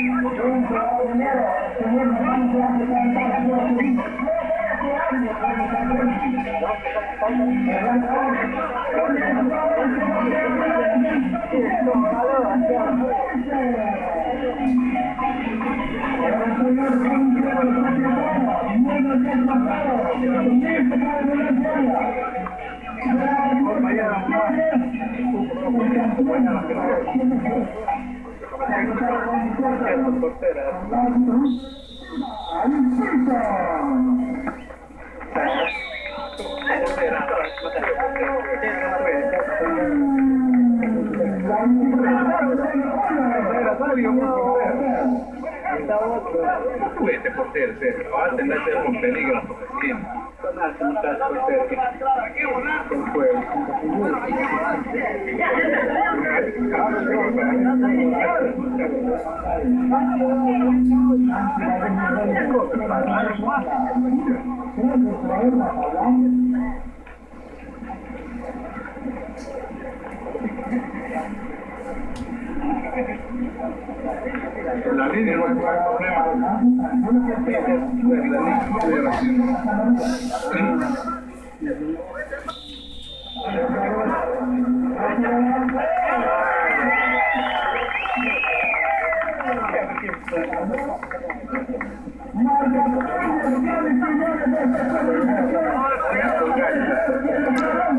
Este portero, serio. Va a tener que ser con peligro porque. Con fuego. La línea no hay problema.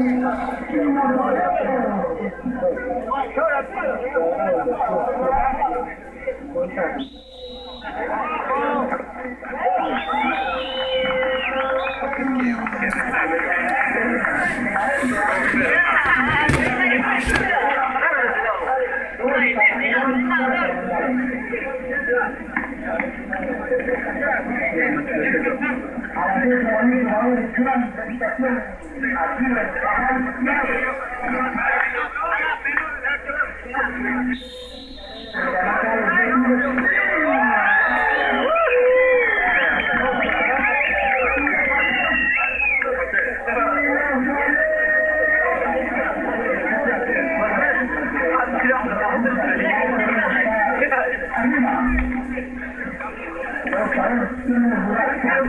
Thank you.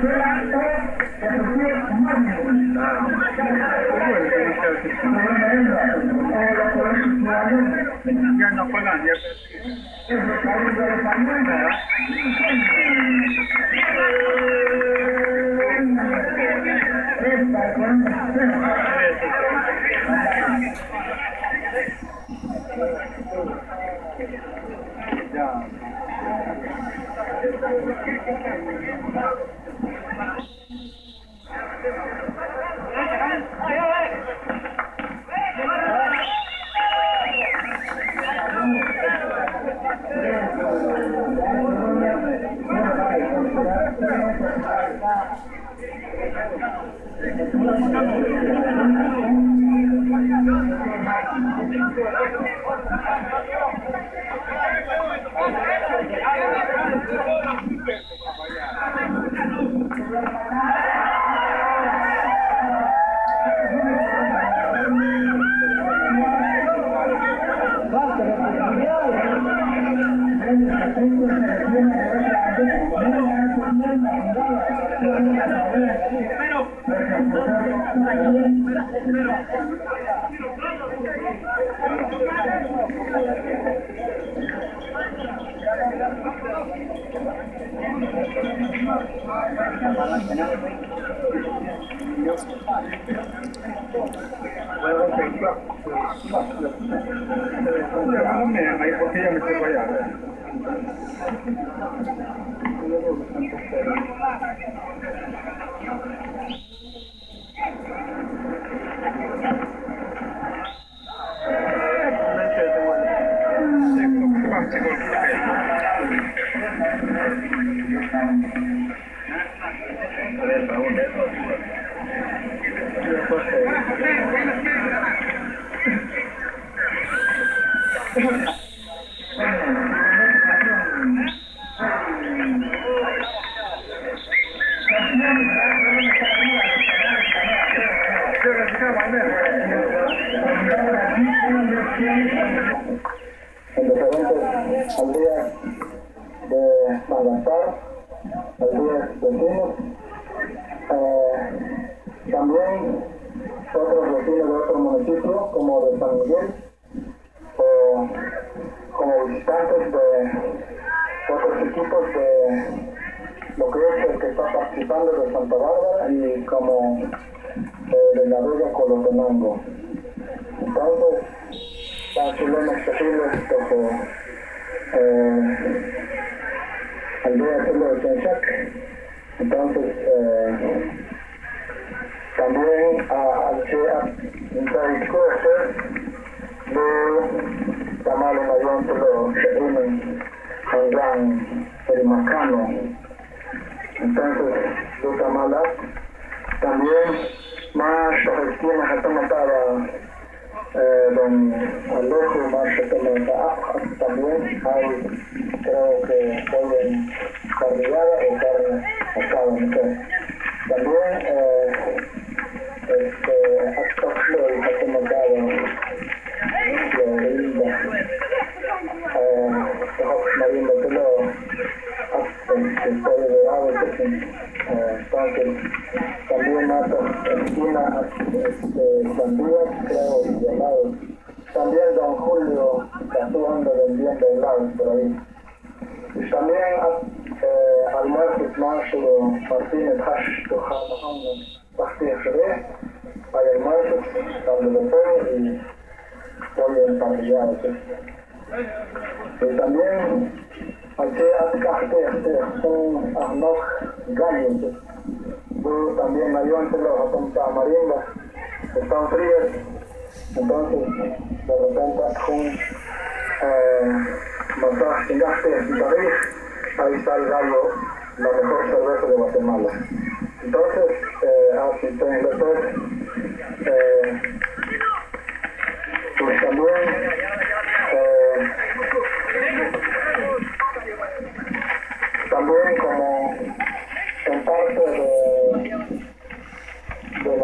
Ya no juegan, ya Ahí porque me allá. Vamos lá. En diferentes aldeas adaptar al día vecinos. Eh, también otros vecinos de otro municipio, como de San Miguel, o como visitantes de otros equipos de lo que es el que está participando de Santa Bárbara y como eh, de la Bella Colotenango. Entonces, hemos posible desde eh, de. Entonces, eh, también al que introduce de Tamale Mayon se lo se unen al gran Perimacano entonces, Luta Mala, también más Palestina hasta mataba eh, don Alejo, más también hay, creo que pueden carnillada o carne asada, no sé. Anda vendiendo helados por ahí. Y también eh, almuerzos más Martínez Hash, Basti Jerez, hay almuerzos, donde de y emparrillado. Y también un ahnok gallo. También hay entre los. Están fríos. Entonces, de repente, un eh, masaje chingaste y ahí está el gallo, la mejor cerveza de Guatemala. Entonces, eh, así entonces, eh,